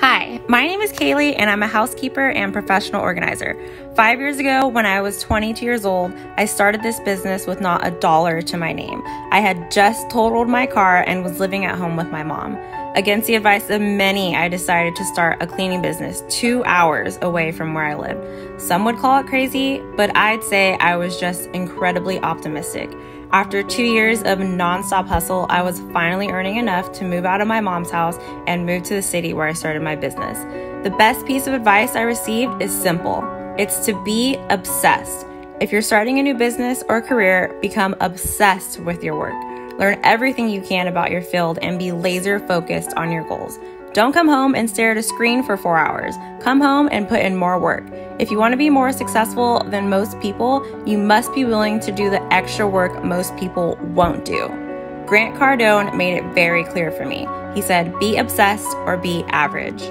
Hi, my name is Kaylee, and I'm a housekeeper and professional organizer. Five years ago, when I was 22 years old, I started this business with not a dollar to my name. I had just totaled my car and was living at home with my mom. Against the advice of many, I decided to start a cleaning business two hours away from where I lived. Some would call it crazy, but I'd say I was just incredibly optimistic. After two years of nonstop hustle, I was finally earning enough to move out of my mom's house and move to the city where I started my business. The best piece of advice I received is simple it's to be obsessed. If you're starting a new business or career, become obsessed with your work. Learn everything you can about your field and be laser focused on your goals. Don't come home and stare at a screen for four hours. Come home and put in more work. If you want to be more successful than most people, you must be willing to do the extra work most people won't do. Grant Cardone made it very clear for me. He said, be obsessed or be average.